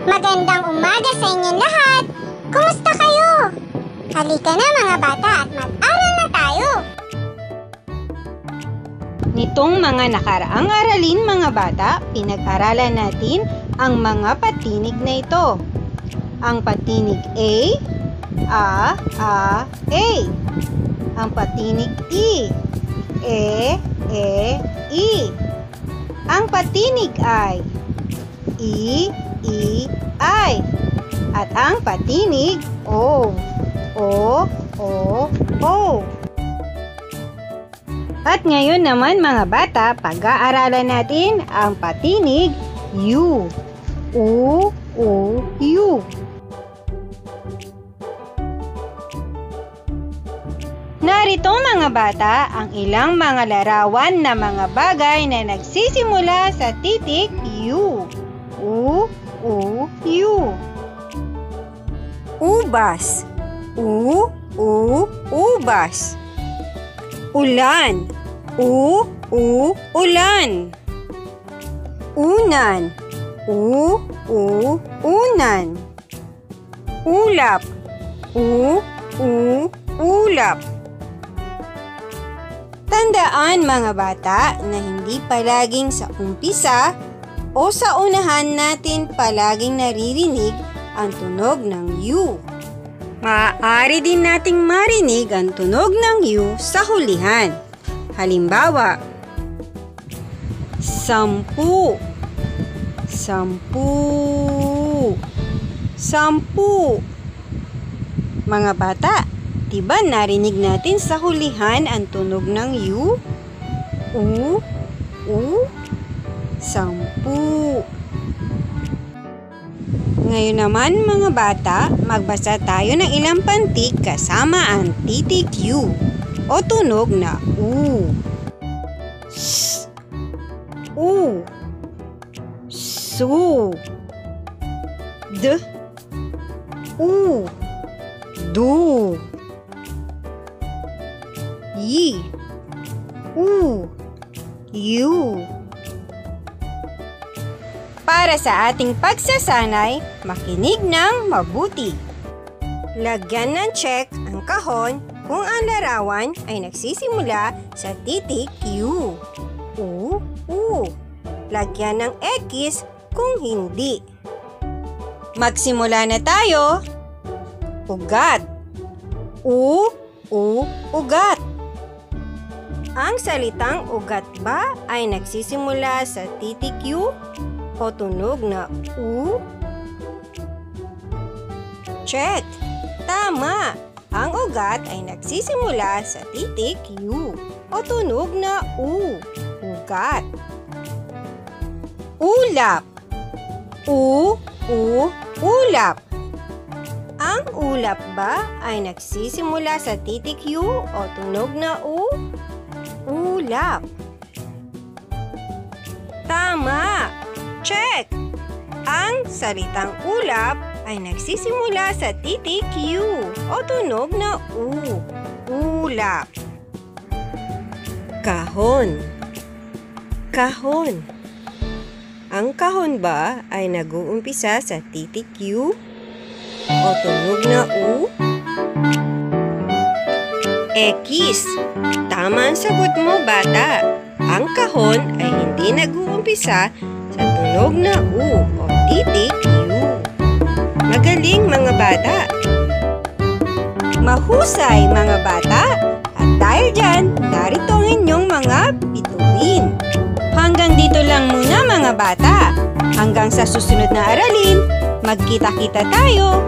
Magandang umaga sa inyong lahat! Kumusta kayo? Halika na mga bata at mag-aral na tayo! Nitong mga nakaraang aralin mga bata, pinag-aralan natin ang mga patinig na ito. Ang patinig A, A, A, A. Ang patinig I, E, E, I. Ang patinig I, I, I, I. At ang patinig O, O, O, O. At ngayon naman mga bata, pag-aaralan natin ang patinig U. U, U, U. Narito mga bata ang ilang mga larawan na mga bagay na nagsisimula sa titik U. U, U, U. Ubas. U, U, ubas. Ulan. U, U, ulan. Unan. U, U, unan. Ulap. U, U, ulap. Tandaan mga bata na hindi palaging sa umpisa o sa unahan natin palaging naririnig ang tunog ng U. Maaari din nating marinig ang tunog ng U sa hulihan. Halimbawa, sampu, sampu, sampu. Mga bata, diba narinig natin sa hulihan ang tunog ng U? U, U, sampu. Ngayon naman mga bata, magbasa tayo ng ilang pantik kasama ang titik U o tunog na U. S, U, Su, D, U, Du, Yi, U, U. Para sa ating pagsasanay, makinig ng mabuti. Lagyan ng check ang kahon kung ang larawan ay nagsisimula sa titik U. U, U. Lagyan ng X kung hindi. Magsimula na tayo. Ugat. U, U, ugat. Ang salitang ugat ba ay nagsisimula sa titik U o tunog na U? Check! Tama! Ang ugat ay nagsisimula sa titik U o tunog na U. Ugat. Ulap. U, U, ulap. Ang ulap ba ay nagsisimula sa titik U o tunog na U? Ulap. Check! Ang salitang ulap ay nagsisimula sa titik U o tunog na U. Ulap. Kahon. Kahon. Ang kahon ba ay nag-uumpisa sa titik U o tunog na U? X. Tama ang sagot mo, bata. Ang kahon ay hindi nag-uumpisa sa tunog na U o titik U. Magaling mga bata! Mahusay mga bata! At dahil dyan, narito ang inyong mga bituin. Hanggang dito lang muna mga bata. Hanggang sa susunod na aralin, magkita-kita tayo.